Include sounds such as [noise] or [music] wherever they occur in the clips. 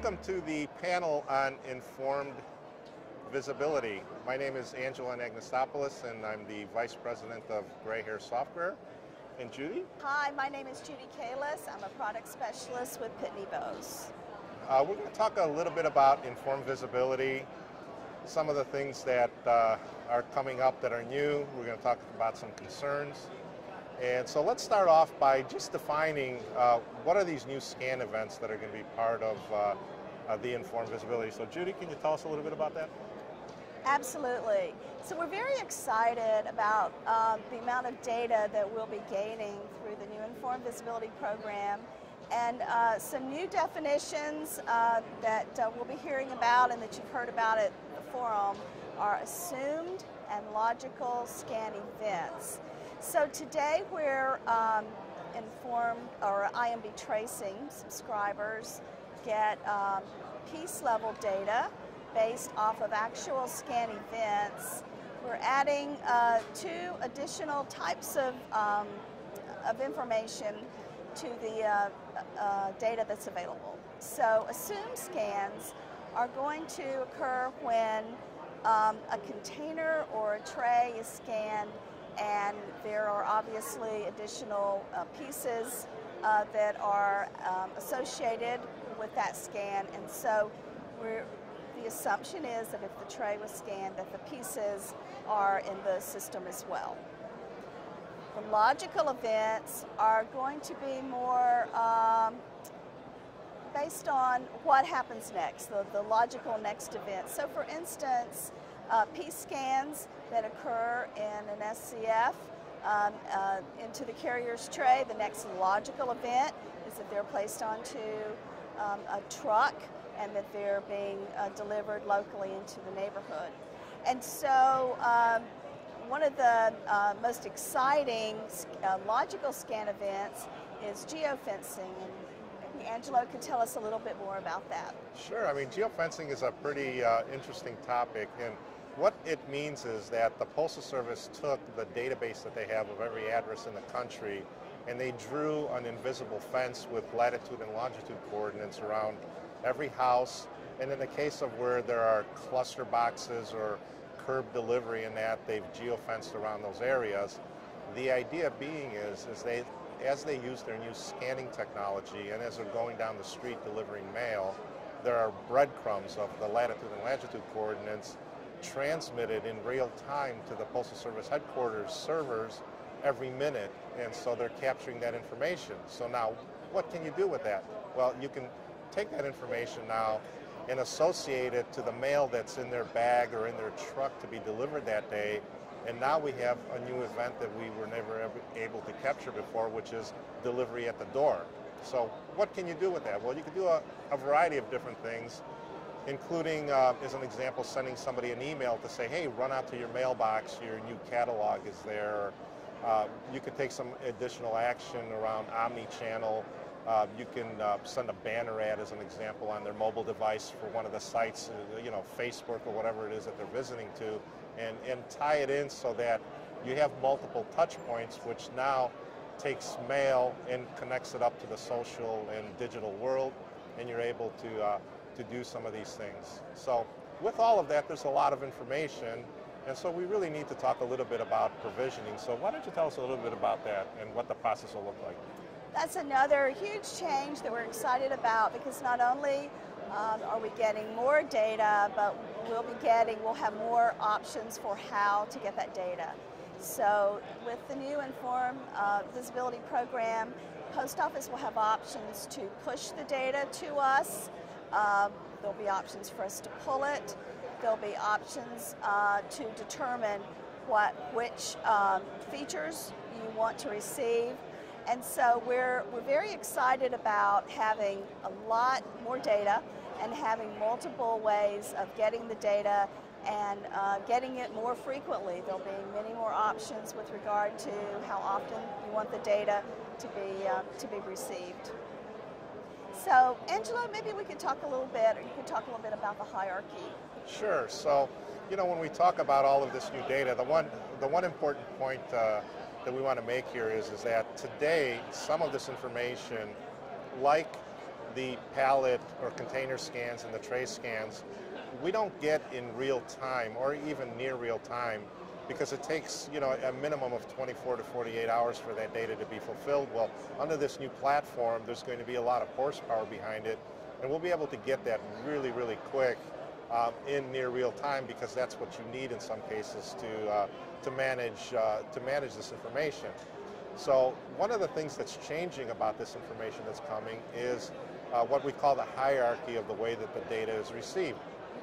Welcome to the panel on informed visibility. My name is Angelo Anagnostopoulos and I'm the Vice President of GrayHair Software. And Judy? Hi, my name is Judy Kalus. I'm a product specialist with Pitney Bowes. Uh, we're going to talk a little bit about informed visibility, some of the things that uh, are coming up that are new. We're going to talk about some concerns. And so let's start off by just defining uh, what are these new scan events that are going to be part of uh, the informed visibility. So Judy, can you tell us a little bit about that? Absolutely. So we're very excited about uh, the amount of data that we'll be gaining through the new Informed Visibility Program and uh, some new definitions uh, that uh, we'll be hearing about and that you've heard about at the forum are assumed and logical scan events. So today we're um, informed, or IMB tracing subscribers get um, piece level data based off of actual scan events. We're adding uh, two additional types of, um, of information to the uh, uh, data that's available. So assumed scans are going to occur when um, a container or a tray is scanned and there are obviously additional uh, pieces uh, that are um, associated with that scan and so the assumption is that if the tray was scanned that the pieces are in the system as well. The logical events are going to be more um, based on what happens next, the, the logical next event. So for instance, uh, piece scans that occur in an SCF um, uh, into the carrier's tray, the next logical event is that they're placed onto um, a truck and that they're being uh, delivered locally into the neighborhood. And so um, one of the uh, most exciting uh, logical scan events is geofencing. And Angelo could tell us a little bit more about that. Sure. I mean, geofencing is a pretty uh, interesting topic. And what it means is that the Postal Service took the database that they have of every address in the country and they drew an invisible fence with latitude and longitude coordinates around every house. And in the case of where there are cluster boxes or curb delivery and that, they've geofenced around those areas. The idea being is, is they, as they use their new scanning technology and as they're going down the street delivering mail, there are breadcrumbs of the latitude and longitude coordinates transmitted in real time to the Postal Service headquarters servers every minute. And so they're capturing that information. So now, what can you do with that? Well, you can take that information now and associate it to the mail that's in their bag or in their truck to be delivered that day. And now we have a new event that we were never able to capture before, which is delivery at the door. So what can you do with that? Well, you can do a, a variety of different things, including, uh, as an example, sending somebody an email to say, hey, run out to your mailbox, your new catalog is there. Uh, you could take some additional action around omni-channel uh, you can uh, send a banner ad as an example on their mobile device for one of the sites, uh, you know, Facebook or whatever it is that they're visiting to, and, and tie it in so that you have multiple touch points, which now takes mail and connects it up to the social and digital world, and you're able to, uh, to do some of these things. So with all of that, there's a lot of information, and so we really need to talk a little bit about provisioning. So why don't you tell us a little bit about that and what the process will look like? that's another huge change that we're excited about because not only um, are we getting more data, but we'll be getting, we'll have more options for how to get that data. So with the new Inform uh, Visibility Program, Post Office will have options to push the data to us. Um, there'll be options for us to pull it. There'll be options uh, to determine what which um, features you want to receive and so we're, we're very excited about having a lot more data and having multiple ways of getting the data and uh, getting it more frequently. There'll be many more options with regard to how often you want the data to be, uh, to be received. So Angelo, maybe we could talk a little bit, or you could talk a little bit about the hierarchy. Sure. So, you know, when we talk about all of this new data, the one, the one important point uh, that we want to make here is, is that today some of this information, like the pallet or container scans and the tray scans, we don't get in real time or even near real time because it takes you know a minimum of 24 to 48 hours for that data to be fulfilled. Well, under this new platform, there's going to be a lot of horsepower behind it, and we'll be able to get that really, really quick um, in near real time because that's what you need in some cases to uh, to manage uh, to manage this information. So one of the things that's changing about this information that's coming is uh, what we call the hierarchy of the way that the data is received.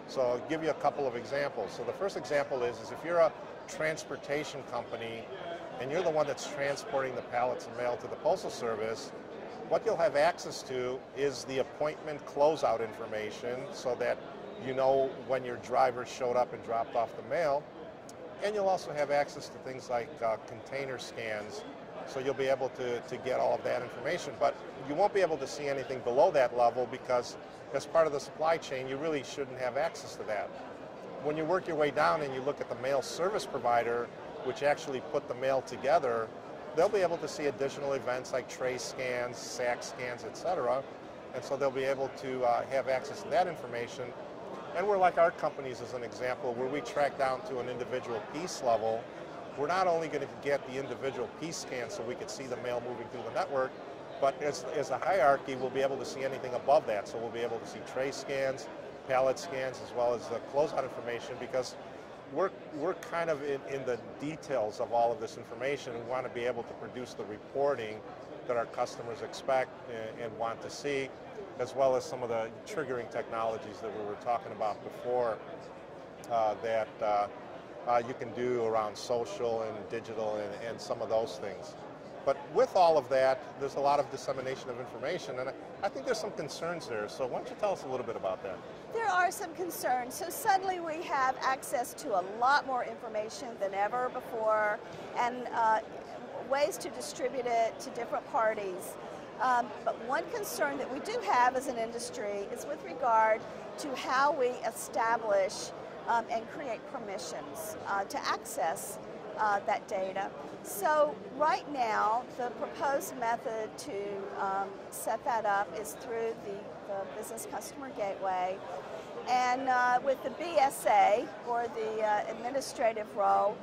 So I'll give you a couple of examples. So the first example is, is if you're a transportation company and you're the one that's transporting the pallets of mail to the Postal Service, what you'll have access to is the appointment closeout information so that you know when your driver showed up and dropped off the mail. And you'll also have access to things like uh, container scans, so you'll be able to, to get all of that information. But you won't be able to see anything below that level because as part of the supply chain, you really shouldn't have access to that. When you work your way down and you look at the mail service provider, which actually put the mail together, they'll be able to see additional events like tray scans, sack scans, etc. And so they'll be able to uh, have access to that information. And we're like our companies as an example, where we track down to an individual piece level. We're not only going to get the individual piece scan so we can see the mail moving through the network, but as, as a hierarchy, we'll be able to see anything above that. So we'll be able to see tray scans, pallet scans, as well as the closeout information because we're, we're kind of in, in the details of all of this information. We want to be able to produce the reporting that our customers expect and, want to see, as well as some of the triggering technologies that we were talking about before uh, that uh, uh, you can do around social and digital and, and some of those things. But with all of that, there's a lot of dissemination of information, and I think there's some concerns there. So why don't you tell us a little bit about that? There are some concerns. So suddenly we have access to a lot more information than ever before, and uh, ways to distribute it to different parties. Um, but one concern that we do have as an industry is with regard to how we establish um, and create permissions uh, to access uh, that data. So right now, the proposed method to um, set that up is through the, the Business Customer Gateway. And uh, with the BSA, or the uh, administrative role,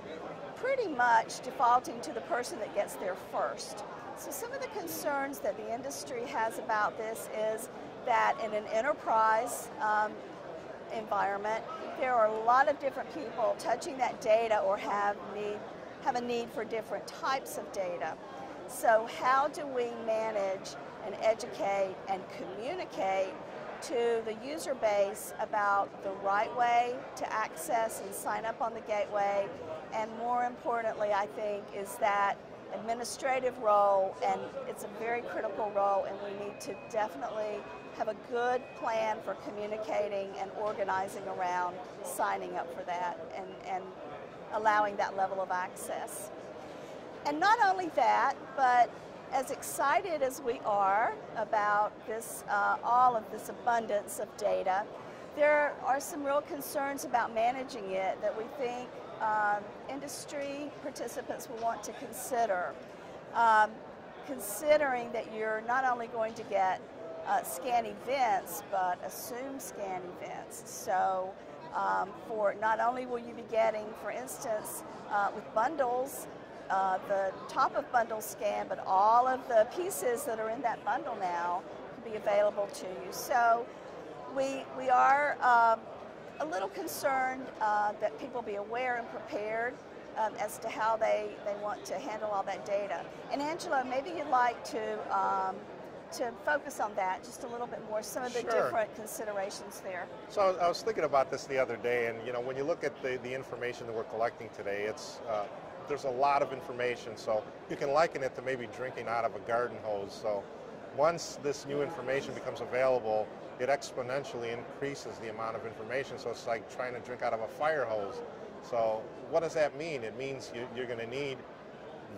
pretty much defaulting to the person that gets there first. So some of the concerns that the industry has about this is that in an enterprise um, environment, there are a lot of different people touching that data or have need have a need for different types of data. So how do we manage and educate and communicate to the user base about the right way to access and sign up on the gateway and more importantly I think is that administrative role and it's a very critical role and we need to definitely have a good plan for communicating and organizing around signing up for that and, and allowing that level of access. And not only that, but as excited as we are about this, uh, all of this abundance of data, there are some real concerns about managing it that we think um, industry participants will want to consider. Um, considering that you're not only going to get uh, scan events, but assume scan events. So um, for not only will you be getting, for instance, uh, with bundles, uh, the top of bundle scan, but all of the pieces that are in that bundle now can be available to you. So we, we are um, a little concerned uh, that people be aware and prepared um, as to how they, they want to handle all that data. And Angelo, maybe you'd like to um, to focus on that just a little bit more, some of the sure. different considerations there. So I was thinking about this the other day, and you know, when you look at the, the information that we're collecting today, it's uh, there's a lot of information. So you can liken it to maybe drinking out of a garden hose. So once this new information becomes available, it exponentially increases the amount of information. So it's like trying to drink out of a fire hose. So what does that mean? It means you, you're going to need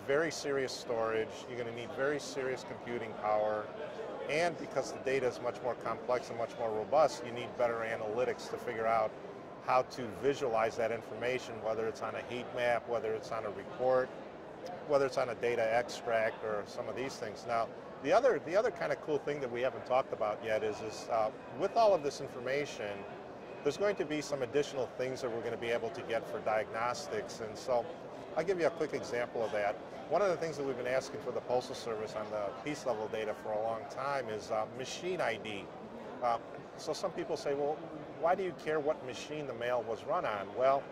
very serious storage, you're going to need very serious computing power, and because the data is much more complex and much more robust, you need better analytics to figure out how to visualize that information, whether it's on a heat map, whether it's on a report, whether it's on a data extract or some of these things. Now, The other, the other kind of cool thing that we haven't talked about yet is, is uh, with all of this information, there's going to be some additional things that we're going to be able to get for diagnostics. And so I'll give you a quick example of that. One of the things that we've been asking for the Postal Service on the piece level data for a long time is uh, machine ID. Uh, so some people say, well, why do you care what machine the mail was run on? Well,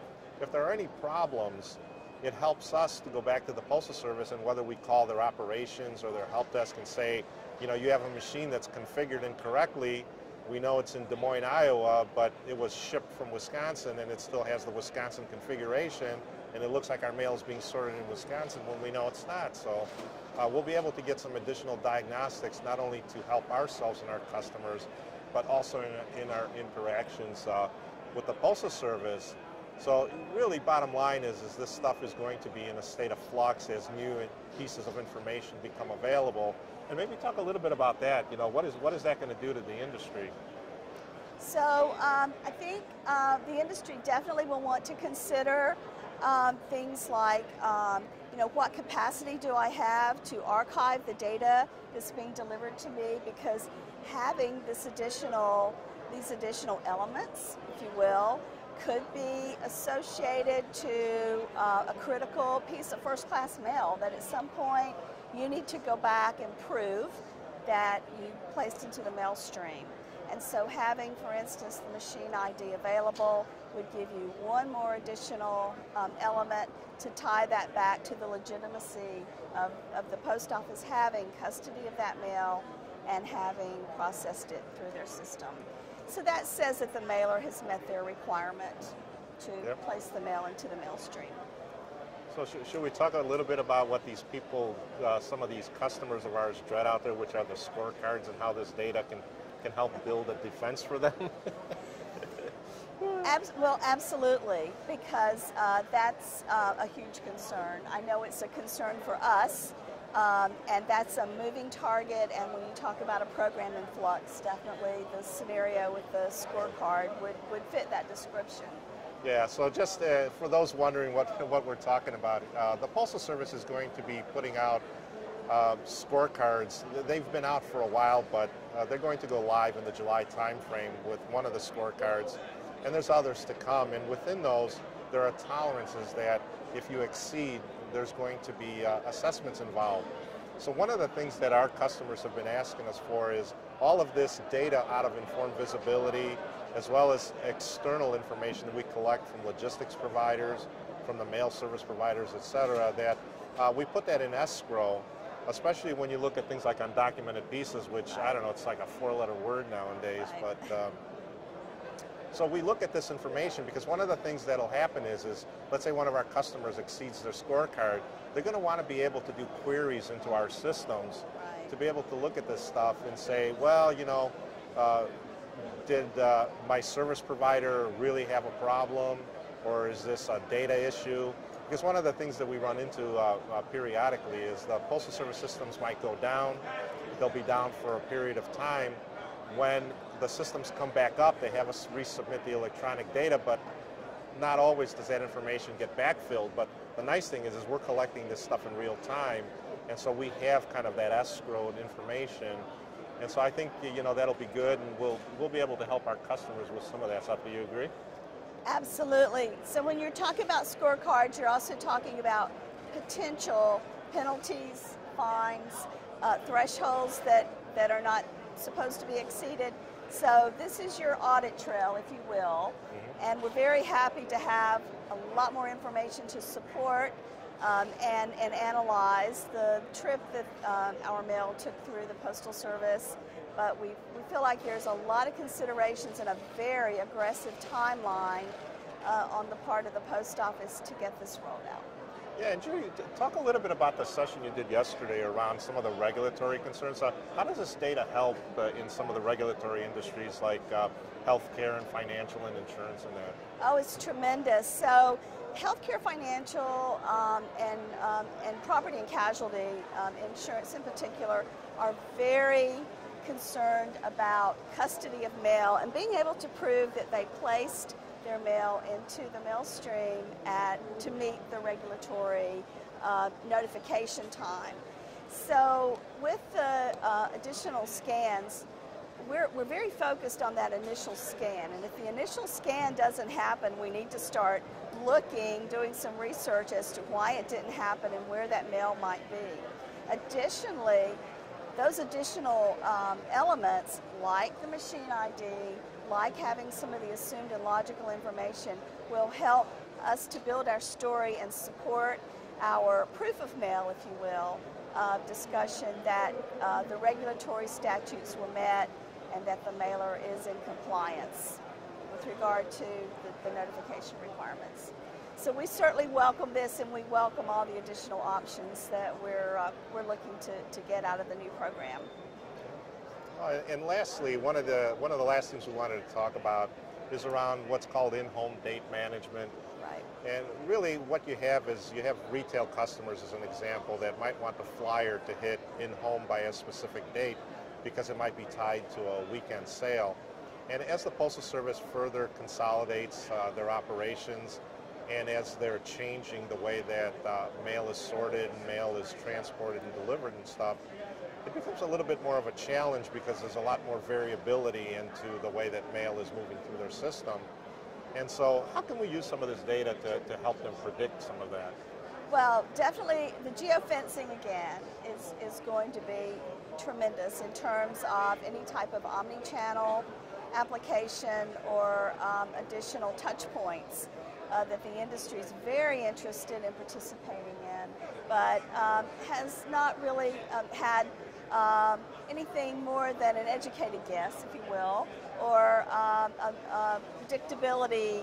if there are any problems, it helps us to go back to the Postal Service and whether we call their operations or their help desk and say, you know, you have a machine that's configured incorrectly, we know it's in Des Moines, Iowa, but it was shipped from Wisconsin and it still has the Wisconsin configuration and it looks like our mail is being sorted in Wisconsin when we know it's not. So uh, we'll be able to get some additional diagnostics not only to help ourselves and our customers, but also in, in our interactions uh, with the Postal Service. So really bottom line is, is this stuff is going to be in a state of flux as new pieces of information become available. And maybe talk a little bit about that. You know, what is, what is that going to do to the industry? So um, I think uh, the industry definitely will want to consider um, things like, um, you know, what capacity do I have to archive the data that's being delivered to me? Because having this additional, these additional elements, if you will, could be associated to uh, a critical piece of first-class mail that at some point you need to go back and prove that you placed into the mail stream. And so having, for instance, the machine ID available would give you one more additional um, element to tie that back to the legitimacy of, of the post office having custody of that mail and having processed it through their system. So that says that the mailer has met their requirement to yep. place the mail into the mail stream. So should, should, we talk a little bit about what these people, uh, some of these customers of ours dread out there, which are the scorecards and how this data can, can help build a defense for them? Abs well, absolutely, because uh, that's uh, a huge concern. I know it's a concern for us, um, and that's a moving target. And when you talk about a program in flux, definitely the scenario with the scorecard would, would fit that description. Yeah, so just uh, for those wondering what, [laughs] what we're talking about, uh, the Postal Service is going to be putting out uh, scorecards. They've been out for a while, but uh, they're going to go live in the July timeframe with one of the scorecards and there's others to come. And within those, there are tolerances that if you exceed, there's going to be uh, assessments involved. So one of the things that our customers have been asking us for is all of this data out of informed visibility, as well as external information that we collect from logistics providers, from the mail service providers, et cetera, that uh, we put that in escrow, especially when you look at things like undocumented pieces, which, I don't know, it's like a four-letter word nowadays, but um, so we look at this information because one of the things that'll happen is, is let's say one of our customers exceeds their scorecard, they're going to want to be able to do queries into our systems right. to be able to look at this stuff and say, well, you know, uh, did uh, my service provider really have a problem or is this a data issue? Because one of the things that we run into uh, uh periodically is the postal service systems might go down, they'll be down for a period of time when the systems come back up, they have us resubmit the electronic data, but not always does that information get backfilled. But the nice thing is, is we're collecting this stuff in real time, and so we have kind of that escrowed information. And so I think you know that'll be good, and we'll we'll be able to help our customers with some of that stuff. Do you agree? Absolutely. So when you're talking about scorecards, you're also talking about potential penalties, fines, uh, thresholds that, that are not supposed to be exceeded. So this is your audit trail, if you will, mm-hmm. and we're very happy to have a lot more information to support um, and, and analyze the trip that um, our mail took through the Postal Service. But we, we feel like there's a lot of considerations and a very aggressive timeline uh, on the part of the Post Office to get this rolled out. Yeah, and Julie, talk a little bit about the session you did yesterday around some of the regulatory concerns. Uh, how does this data help uh, in some of the regulatory industries like uh, healthcare and financial and insurance and that? Oh, it's tremendous. So healthcare, financial, um, and, um, and property and casualty um, insurance in particular are very concerned about custody of mail and being able to prove that they placed their mail into the mail stream at, to meet the regulatory uh, notification time. So with the uh, additional scans, we're, we're very focused on that initial scan. And if the initial scan doesn't happen, we need to start looking, doing some research as to why it didn't happen and where that mail might be. Additionally, those additional um, elements, like the machine ID, like having some of the assumed and logical information, will help us to build our story and support our proof of mail, if you will, uh, discussion that uh, the regulatory statutes were met and that the mailer is in compliance with regard to the, the notification requirements. So we certainly welcome this and we welcome all the additional options that we're, uh, we're looking to, to get out of the new program. Uh, and lastly, one of the one of the last things we wanted to talk about is around what's called in-home date management. Right. And really what you have is you have retail customers as an example that might want the flyer to hit in-home by a specific date because it might be tied to a weekend sale. And as the Postal Service further consolidates uh, their operations and as they're changing the way that uh, mail is sorted and mail is transported and delivered and stuff, it becomes a little bit more of a challenge because there's a lot more variability into the way that mail is moving through their system. And so how can we use some of this data to, to help them predict some of that? Well, definitely the geofencing again is, is going to be tremendous in terms of any type of omni-channel application or um, additional touch points uh, that the industry is very interested in participating in, but um, has not really um, had um, anything more than an educated guess, if you will, or um, a, a, predictability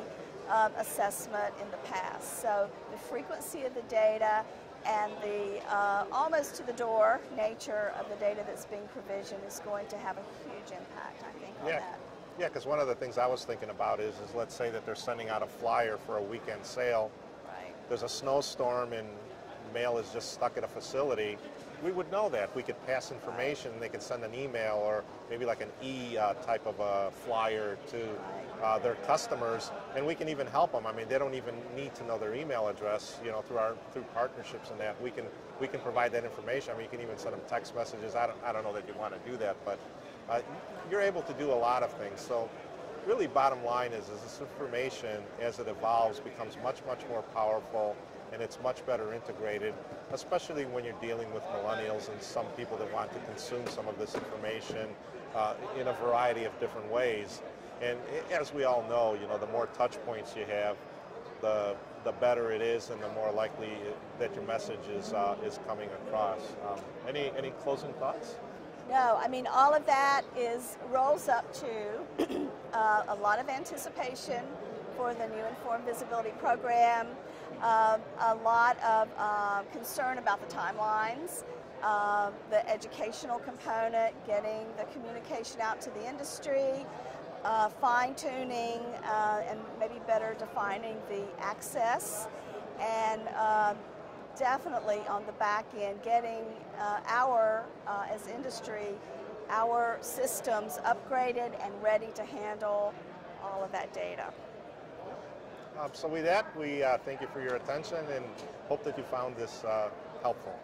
um, assessment in the past. So the frequency of the data and the uh, almost to the door nature of the data that's being provisioned is going to have a huge impact, I think, on yeah. that. Yeah, because one of the things I was thinking about is, is let's say that they're sending out a flyer for a weekend sale. Right. There's a snowstorm and mail is just stuck at a facility we would know that. We could pass information, they could send an email or maybe like an e uh, type of a flyer to uh, their customers, and we can even help them. I mean, they don't even need to know their email address. You know, through our through partnerships and that, we can we can provide that information. I mean, you can even send them text messages. I don't I don't know that you want to do that, but uh, you're able to do a lot of things. So. Really, bottom line is, is this information, as it evolves, becomes much, much more powerful and it's much better integrated, especially when you're dealing with millennials and some people that want to consume some of this information uh, in a variety of different ways. And as we all know, you know, the more touch points you have, the the better it is, and the more likely that your message is uh, is coming across. Um, any any closing thoughts? No, I mean all of that is rolls up to [clears throat] uh, a lot of anticipation for the new Informed Visibility program uh, a lot of uh, concern about the timelines, uh, the educational component, getting the communication out to the industry, uh, fine tuning uh, and maybe better defining the access, and um, definitely on the back end, getting uh, our, as industry, our systems upgraded and ready to handle all of that data. So with that, we uh, thank you for your attention and hope that you found this uh, helpful.